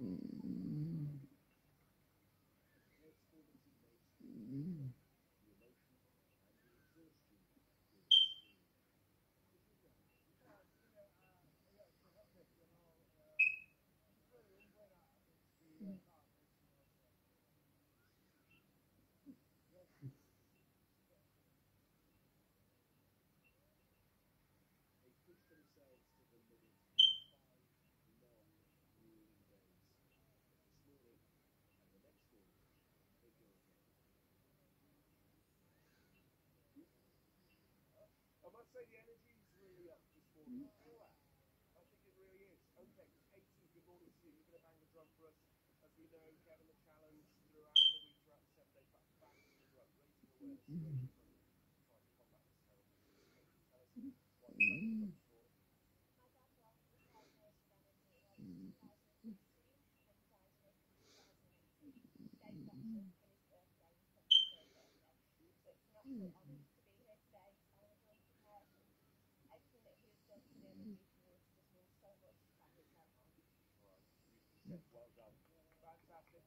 Mm. Say the really up this morning. You feel that? I think it really is. Good morning to you. You're going to bang the drum for us. As we know, Kevin the challenge throughout the week, throughout the seven days, back to back with the drum, raising awareness. Mm-hmm to combat this terrible disease. Tell us why you're banging the drum this morning. Mm-hmm. Well done.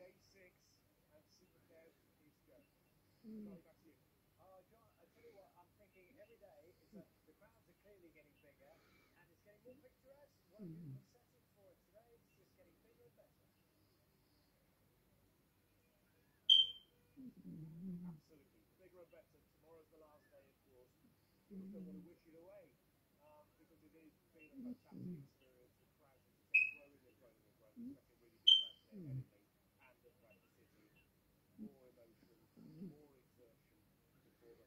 day six, and Super is go. Sorry, back to you. Oh, John, I tell you what, I'm thinking every day is that the crowds are clearly getting bigger and it's getting more picturesque. What a beautiful setting for it today. It's just getting bigger and better. Absolutely. Bigger and better. Tomorrow's the last day, of course. Don't want to wish it away um, because it is been a fantastic. The crowds are just growing and growing and growing, especially really big crowds there, Headingley and at Bradford City. More emotion, more exertion before the